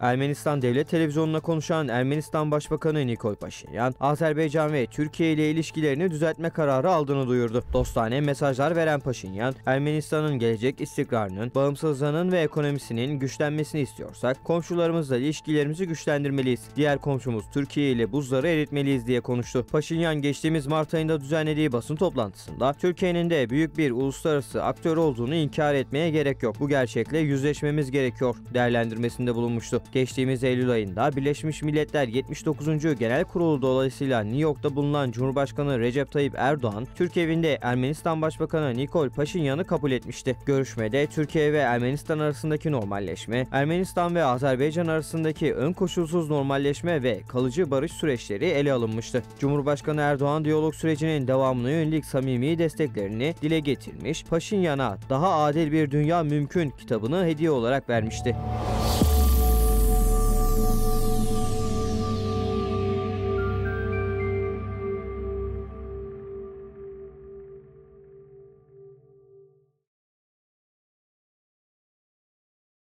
Ermenistan Devlet Televizyonu'na konuşan Ermenistan Başbakanı Nikol Paşinyan, Azerbaycan ve Türkiye ile ilişkilerini düzeltme kararı aldığını duyurdu. Dostane mesajlar veren Paşinyan, Ermenistan'ın gelecek istikrarının, bağımsızlığının ve ekonomisinin güçlenmesini istiyorsak, komşularımızla ilişkilerimizi güçlendirmeliyiz. Diğer komşumuz Türkiye ile buzları eritmeliyiz diye konuştu. Paşinyan geçtiğimiz Mart ayında düzenlediği basın toplantısında, Türkiye'nin de büyük bir uluslararası aktör olduğunu inkar etmeye gerek yok. Bu gerçekle yüzleşmemiz gerekiyor değerlendirmesinde bulunmuştu. Geçtiğimiz Eylül ayında Birleşmiş Milletler 79. Genel Kurulu dolayısıyla New York'ta bulunan Cumhurbaşkanı Recep Tayyip Erdoğan, Türk evinde Ermenistan Başbakanı Nikol Paşinyan'ı kabul etmişti. Görüşmede Türkiye ve Ermenistan arasındaki normalleşme, Ermenistan ve Azerbaycan arasındaki ön koşulsuz normalleşme ve kalıcı barış süreçleri ele alınmıştı. Cumhurbaşkanı Erdoğan diyalog sürecinin devamına yönelik samimi desteklerini dile getirmiş, Paşinyan'a daha adil bir dünya mümkün kitabını hediye olarak vermişti.